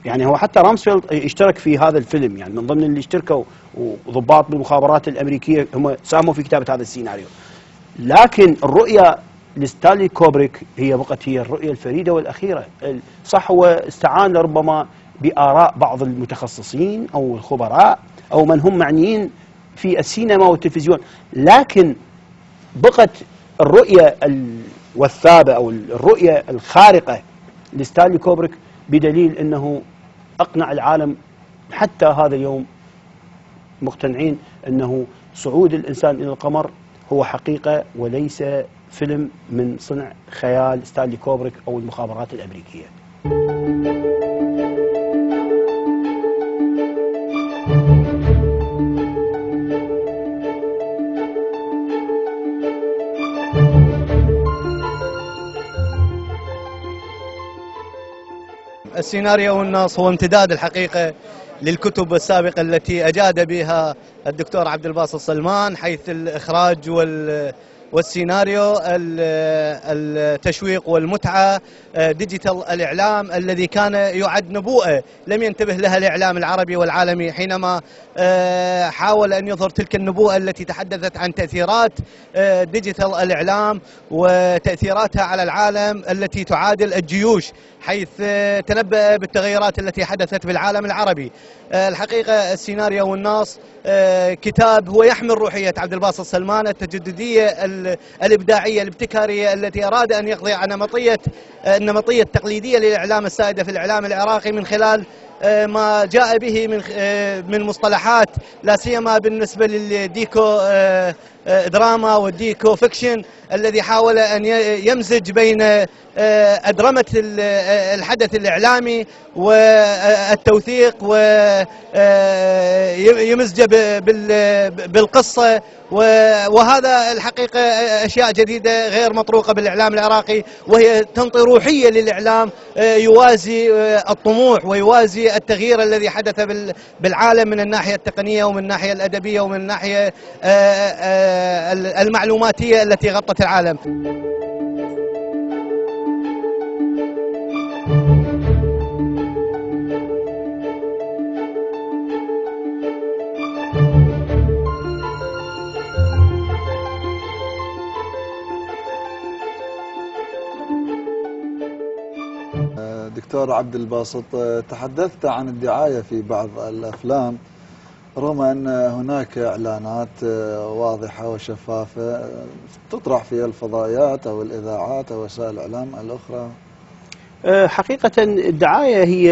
يعني هو حتى رامسفيلد اشترك في هذا الفيلم يعني من ضمن اللي اشتركوا وضباط بالمخابرات الأمريكية هم ساهموا في كتابة هذا السيناريو. لكن الرؤية لستانلي كوبريك هي بقت هي الرؤية الفريدة والأخيرة. صح هو استعان لربما بآراء بعض المتخصصين أو الخبراء أو من هم معنيين في السينما والتلفزيون. لكن بقت الرؤية والثابة أو الرؤية الخارقة لستانلي كوبريك بدليل أنه أقنع العالم حتى هذا اليوم مقتنعين أنه صعود الإنسان إلى القمر هو حقيقة وليس فيلم من صنع خيال ستانلي كوبريك أو المخابرات الأمريكية. السيناريو والنص هو امتداد الحقيقة للكتب السابقة التي أجاد بها الدكتور عبد الباسط سلمان حيث الإخراج وال والسيناريو التشويق والمتعة آه، digital الإعلام الذي كان يعد نبوءة. لم ينتبه لها الإعلام العربي والعالمي. حينما آه، حاول أن يظهر تلك النبوءة التي تحدثت عن تأثيرات آه، digital الإعلام وتأثيراتها على العالم التي تعادل الجيوش حيث تنبأ بالتغيرات التي حدثت بالعالم العربي. الحقيقة السيناريو والنص كتاب هو يحمل روحية عبد الباسط سلمان التجددية الإبداعية الابتكارية التي أراد أن يقضي على نمطية النمطية التقليدية للإعلام السائدة في الإعلام العراقي من خلال آه، ما جاء به من آه، من مصطلحات لا سيما بالنسبة لل docu آه، drama وال docu fiction الذي حاول أن يمزج بين الدراما الحدث الإعلامي والتوثيق ويمزجه بالقصة وهذا الحقيقة أشياء جديدة غير مطروقة بالإعلام العراقي وهي تنطي روحية للإعلام يوازي الطموح ويوازي التغيير الذي حدث بالعالم من الناحية التقنية ومن الناحية الأدبية ومن الناحية آه، آه، المعلوماتية التي غطت العالم. دكتور عبد الباسط تحدثت عن الدعاية في بعض الأفلام. رغم أن هناك إعلانات واضحة وشفافة تطرح في الفضائيات أو الإذاعات أو وسائل الإعلام الأخرى. أه، حقيقة الدعاية هي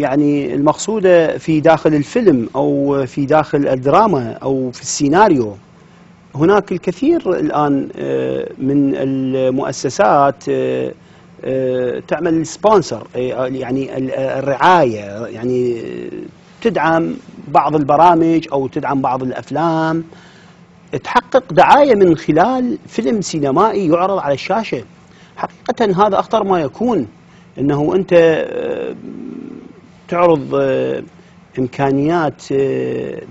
يعني المقصودة في داخل الفيلم أو في داخل الدراما أو في السيناريو. هناك الكثير الآن من المؤسسات آه، تعمل سبونسر يعني الرعاية يعني تدعم بعض البرامج أو تدعم بعض الأفلام. تحقق دعاية من خلال فيلم سينمائي يعرض على الشاشة. حقيقة هذا أخطر ما يكون إنه أنت آه، تعرض آه، إمكانيات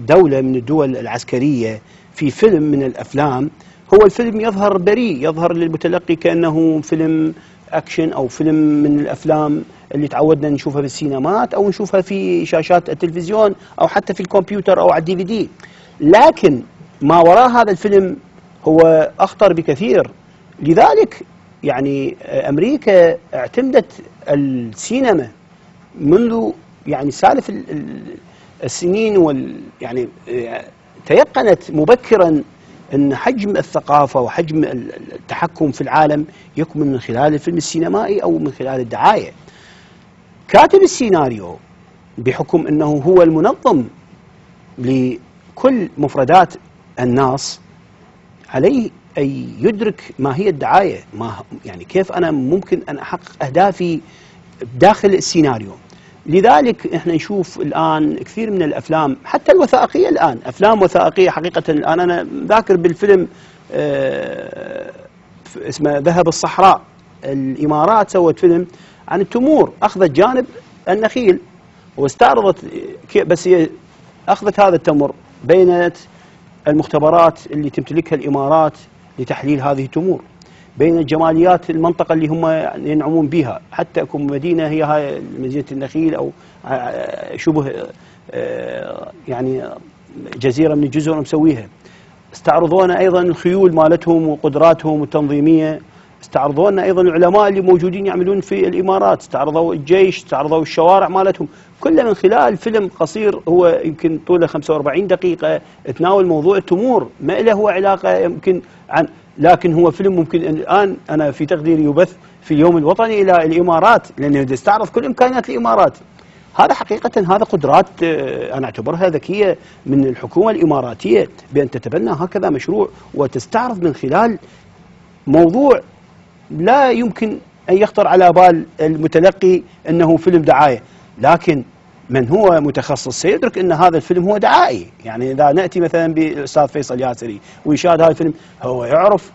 دولة من الدول العسكرية في فيلم من الأفلام. هو الفيلم يظهر بريء يظهر للمتلقي كأنه فيلم اكشن أو فيلم من الأفلام اللي تعودنا نشوفها بالسينمات أو نشوفها في شاشات التلفزيون أو حتى في الكمبيوتر أو على ال DVD. لكن ما وراء هذا الفيلم هو أخطر بكثير. لذلك يعني أمريكا اعتمدت السينما منذ يعني سالف السنين وال يعني تيقنت مبكرا إن حجم الثقافة وحجم التحكم في العالم يكمن من خلال الفيلم السينمائي أو من خلال الدعاية. كاتب السيناريو بحكم إنه هو المنظم لكل مفردات الناس عليه أن يدرك ما هي الدعاية، ما يعني كيف أنا ممكن أن أحقق أهدافي داخل السيناريو. لذلك إحنا نشوف الآن كثير من الأفلام حتى الوثائقية الآن أفلام وثائقية حقيقة الآن. أنا ذاكر بالفيلم آه اسمه ذهب الصحراء. الإمارات سوت فيلم عن التمور. أخذت جانب النخيل واستعرضت بس هي أخذت هذا التمر بينت المختبرات اللي تمتلكها الإمارات لتحليل هذه التمور. بين جماليات المنطقة اللي هم ينعمون بها. حتى اكو مدينة هي هاي مدينة النخيل أو شبه آه، يعني جزيرة من الجزر مسويها. استعرضونا أيضا الخيول مالتهم وقدراتهم التنظيمية. استعرضونا أيضا العلماء اللي موجودين يعملون في الإمارات استعرضوا الجيش استعرضوا الشوارع مالتهم. كله من خلال فيلم قصير هو يمكن طوله 45 دقيقة تناول موضوع التمور. ما له علاقة يمكن عن لكن هو فيلم ممكن الآن أنا في تقديري يبث في اليوم الوطني إلى الإمارات لأنه يستعرض كل إمكانيات الإمارات. هذا حقيقة هذا قدرات آه، أنا أعتبرها ذكية من الحكومة الإماراتية بأن تتبنى هكذا مشروع وتستعرض من خلال موضوع لا يمكن أن يخطر على بال المتلقي أنه فيلم دعاية. لكن من هو متخصص سيدرك أن هذا الفيلم هو دعائي، يعني إذا نأتي مثلا بالاستاذ فيصل ياسري ويشاهد هذا الفيلم هو يعرف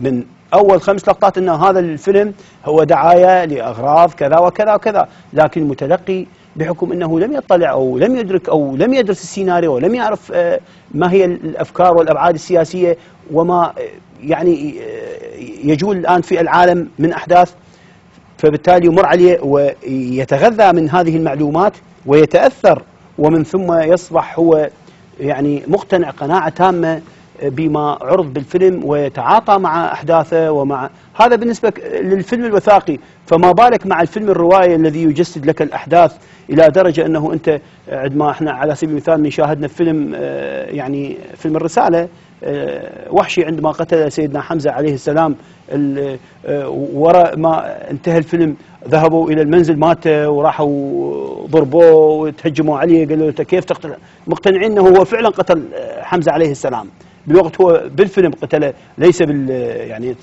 من أول خمس لقطات أن هذا الفيلم هو دعاية لأغراض كذا وكذا وكذا، لكن المتلقي بحكم أنه لم يطلع أو لم يدرك أو لم يدرس السيناريو ولم يعرف آه، ما هي الأفكار والأبعاد السياسية وما يعني آه، يجول الآن في العالم من أحداث فبالتالي يمر عليه ويتغذى من هذه المعلومات ويتأثر ومن ثم يصبح هو يعني مقتنع قناعة تامة بما عرض بالفيلم ويتعاطى مع أحداثه ومع هذا بالنسبة للفيلم الوثائقي فما بالك مع الفيلم الروائي الذي يجسد لك الأحداث إلى درجة أنه أنت عندما إحنا على سبيل المثال شاهدنا فيلم آه، يعني فيلم الرسالة آه، وحشي عندما قتل سيدنا حمزة عليه السلام. آه، وراء ما انتهى الفيلم ذهبوا إلى المنزل ماته وراحوا ضربوه وتهجموا عليه قالوا له كيف تقتل؟ مقتنعين إنه هو فعلا قتل حمزة عليه السلام. بالوقت هو بالفيلم قتله ليس بال يعني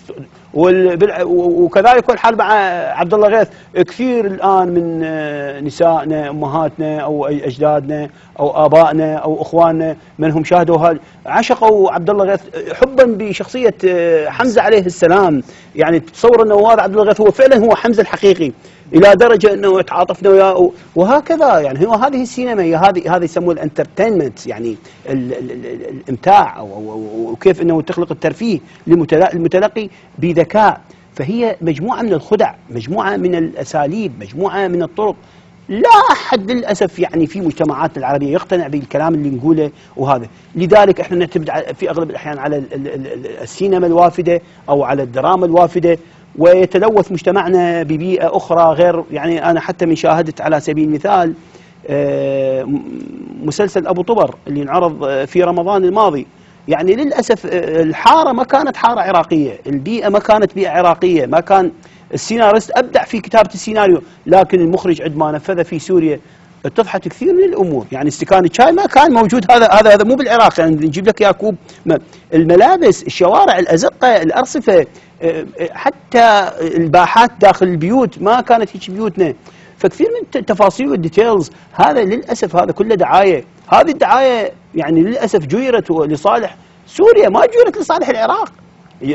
وكذلك الحال مع عبد الله غيث. كثير الآن من نسائنا أمهاتنا أو أجدادنا أو آبائنا أو إخواننا من هم شاهدوا هذا. عشقوا عبد الله غيث حبا بشخصية حمزة عليه السلام. يعني تصور أنه هذا عبد الله غيث هو فعلا هو حمزة الحقيقي. إلى درجة إنه تعاطفنا وياه وهكذا يعني. هو هذه السينما هي هذه هذه يسموه الانترتينمنت يعني ال ال ال الإمتاع وكيف إنه تخلق الترفيه للمتلقي بذكاء. فهي مجموعة من الخدع مجموعة من الأساليب مجموعة من الطرق. لا أحد للأسف يعني في مجتمعاتنا العربية يقتنع بالكلام اللي نقوله وهذا، لذلك إحنا نعتمد في أغلب الأحيان على السينما الوافدة أو على الدراما الوافدة. ويتلوث مجتمعنا ببيئة أخرى غير يعني أنا حتى من شاهدت على سبيل المثال آه، مسلسل أبو طبر اللي انعرض آه، في رمضان الماضي. يعني للأسف آه، الحارة ما كانت حارة عراقية البيئة ما كانت بيئة عراقية ما كان السيناريست أبدع في كتابة السيناريو لكن المخرج عندما نفذه في سوريا اتضحت كثير من الأمور. يعني استكان الشاي ما كان موجود هذا هذا هذا مو بالعراق. يعني نجيب لك ياكوب الملابس الشوارع الأزقة الأرصفة حتى الباحات داخل البيوت ما كانت هيك بيوتنا. فكثير من التفاصيل والديتيلز هذا للأسف هذا كله دعاية. هذه الدعاية يعني للأسف جيرت لصالح سوريا ما جيرت لصالح العراق.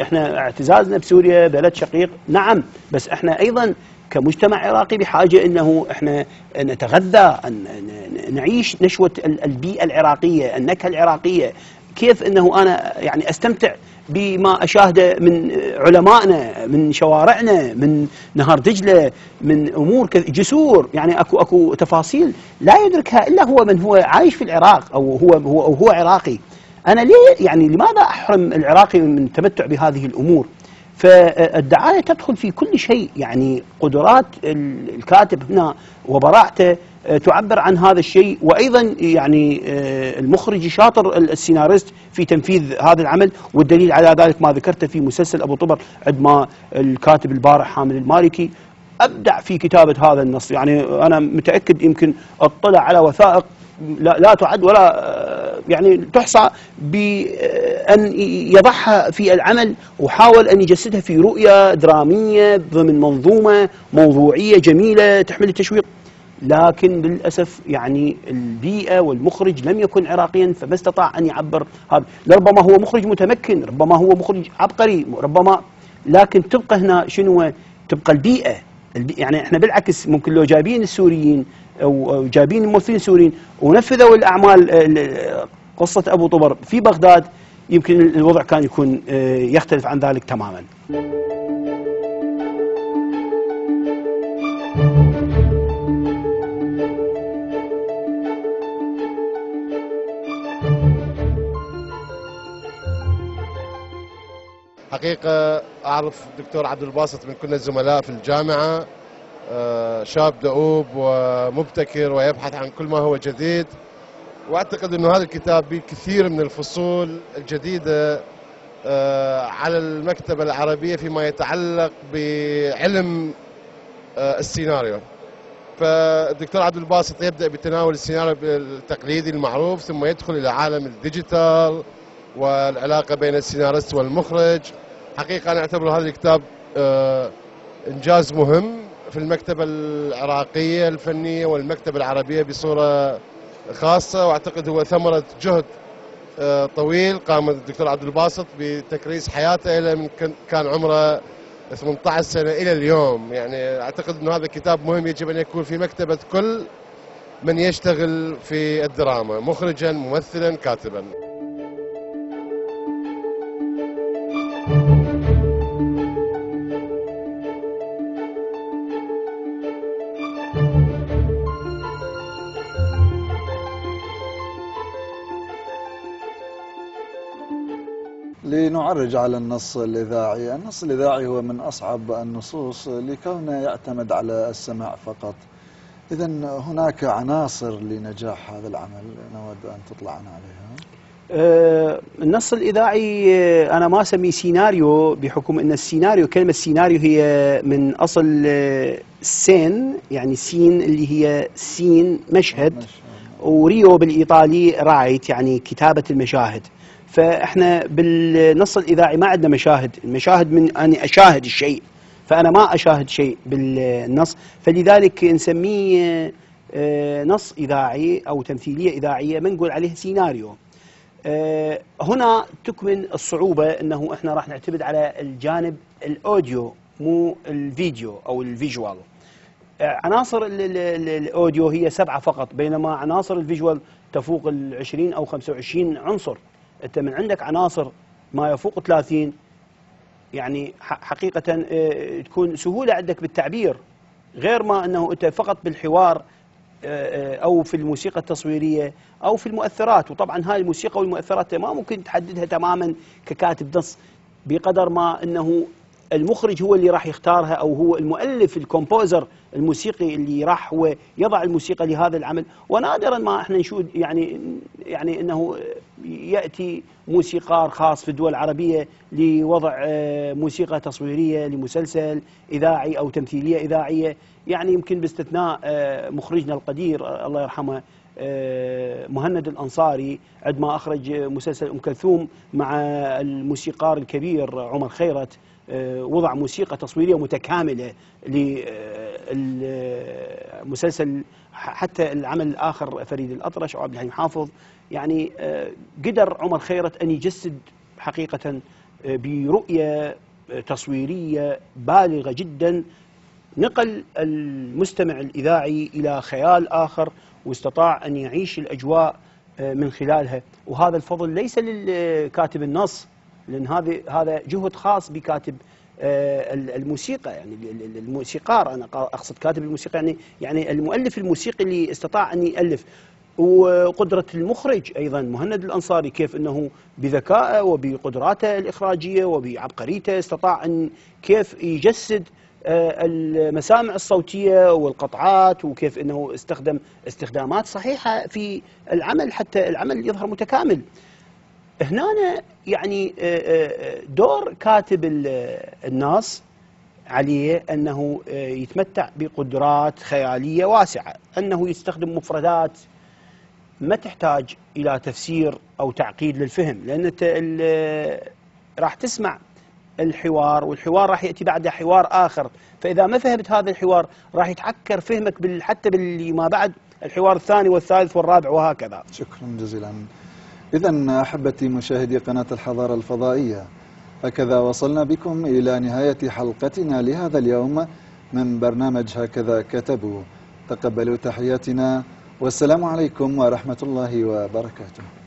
إحنا اعتزازنا بسوريا بلد شقيق. نعم بس إحنا أيضا كمجتمع عراقي بحاجة إنه إحنا نتغذى أن نعيش نشوة البيئة العراقية النكهة العراقية. كيف إنه أنا يعني أستمتع بما أشاهده من علمائنا من شوارعنا من نهر دجلة من أمور جسور يعني أكو أكو تفاصيل لا يدركها إلا هو من هو عايش في العراق أو هو هو أو هو عراقي. أنا ليه يعني لماذا أحرم العراقي من التمتع بهذه الأمور؟ فالدعاية تدخل في كل شيء. يعني قدرات الكاتب هنا وبراعته آه، تعبر عن هذا الشيء. وأيضا يعني آه، المخرج شاطر السيناريست في تنفيذ هذا العمل. والدليل على ذلك ما ذكرته في مسلسل أبو طبر عندما الكاتب البارح حامل المالكي. أبدع في كتابة هذا النص. يعني أنا متأكد يمكن أطلع على وثائق لا, لا تعد ولا آه، يعني تحصى بأن يضعها في العمل وحاول أن يجسدها في رؤية درامية ضمن منظومة موضوعية جميلة تحمل التشويق. لكن للأسف يعني البيئة والمخرج لم يكن عراقيا فما استطاع أن يعبر هذا. ربما هو مخرج متمكن ربما هو مخرج عبقري ربما لكن تبقى هنا شنو؟ تبقى البيئة. يعني إحنا بالعكس ممكن لو جايبين السوريين أو جايبين ممثلين سوريين ونفذوا الأعمال قصة أبو طبر في بغداد يمكن الوضع كان يكون آه، يختلف عن ذلك تماما. حقيقة أعرف دكتور عبد الباسط من كنا الزملاء في الجامعة آه، شاب دؤوب ومبتكر ويبحث عن كل ما هو جديد. وأعتقد إنه هذا الكتاب به كثير من الفصول الجديدة آه، على المكتبة العربية فيما يتعلق بعلم آه، السيناريو. فالدكتور عبد الباسط يبدأ بتناول السيناريو التقليدي المعروف ثم يدخل إلى عالم الديجيتال والعلاقة بين السيناريست والمخرج. حقيقة أنا اعتبر هذا الكتاب إنجاز مهم. في المكتبة العراقية الفنية والمكتبة العربية بصورة خاصة وأعتقد هو ثمرة جهد آه، طويل. قام الدكتور عبد الباسط بتكريس حياته إلى من كان عمره 18 سنة إلى اليوم. يعني أعتقد أن هذا كتاب مهم يجب أن يكون في مكتبة كل من يشتغل في الدراما مخرجا ممثلا كاتبا. لنعرج على النص الإذاعي. النص الإذاعي هو من أصعب النصوص لكونه يعتمد على السماع فقط. إذا هناك عناصر لنجاح هذا العمل نود أن تطلعنا عليها. آه، النص الإذاعي آه، أنا ما أسميه سيناريو بحكم أن السيناريو كلمة سيناريو هي من أصل آه، scene يعني scene اللي هي scene مشهد. وريو بالإيطالي write يعني كتابة المشاهد. فإحنا بالنص الإذاعي ما عندنا مشاهد. المشاهد من أني أشاهد الشيء. فأنا ما أشاهد شيء بالنص. فلذلك نسميه نص إذاعي أو تمثيلية إذاعية ما نقول عليه سيناريو. آه، هنا تكمن الصعوبة أنه إحنا راح نعتمد على الجانب ال audio مو الفيديو أو ال visual. آه، عناصر ال audio هي سبعة فقط بينما عناصر ال visual تفوق العشرين أو خمسة وعشرين عنصر. أنت من عندك عناصر ما يفوق 30 يعني حقيقة آه، تكون سهولة عندك بالتعبير غير ما أنه أنت فقط بالحوار آه، أو في الموسيقى التصويرية أو في المؤثرات. وطبعا هاي الموسيقى والمؤثرات ما ممكن تحددها تماما ككاتب نص بقدر ما أنه المخرج هو اللي راح يختارها أو هو المؤلف الكومبوزر الموسيقي اللي راح هو يضع الموسيقى لهذا العمل. ونادرا ما إحنا نشوف يعني يعني إنه يأتي موسيقار خاص في الدول العربية لوضع آه، موسيقى تصويرية لمسلسل إذاعي أو تمثيلية إذاعية. يعني يمكن باستثناء آه، مخرجنا القدير آه، الله يرحمه مهند الأنصاري عندما أخرج مسلسل أم كلثوم مع الموسيقار الكبير عمر خيرت. وضع موسيقى تصويرية متكاملة للمسلسل حتى العمل الآخر فريد الأطرش أو عبد الحليم حافظ. يعني آه، قدر عمر خيرت أن يجسد حقيقة آه، برؤية تصويرية بالغة جدا نقل المستمع الإذاعي إلى خيال آخر واستطاع أن يعيش الأجواء من خلالها. وهذا الفضل ليس للكاتب النص لأن هذا هذا جهد خاص بكاتب آه، الموسيقى. يعني الموسيقار أنا أقصد كاتب الموسيقى يعني يعني المؤلف الموسيقي اللي استطاع أن يألف. وقدرة المخرج أيضا مهند الأنصاري كيف أنه بذكائه وبقدراته الإخراجية وبعبقريته استطاع أن كيف يجسد آه، المسامع الصوتية والقطعات وكيف أنه استخدم استخدامات صحيحة في العمل حتى العمل يظهر متكامل. هنا يعني آه، آه، دور كاتب الناس عليه آه، يتمتع بقدرات خيالية واسعة، أنه يستخدم مفردات ما تحتاج إلى تفسير أو تعقيد للفهم، انت راح تسمع الحوار والحوار راح يأتي بعده حوار آخر، فإذا ما فهمت هذا الحوار راح يتعكر فهمك حتى باللي ما بعد الحوار الثاني والثالث والرابع وهكذا. شكرا جزيلا. إذا أحبتي مشاهدي قناة الحضارة الفضائية هكذا وصلنا بكم إلى نهاية حلقتنا لهذا اليوم من برنامج هكذا كتبوا. تقبلوا تحياتنا والسلام عليكم ورحمة الله وبركاته.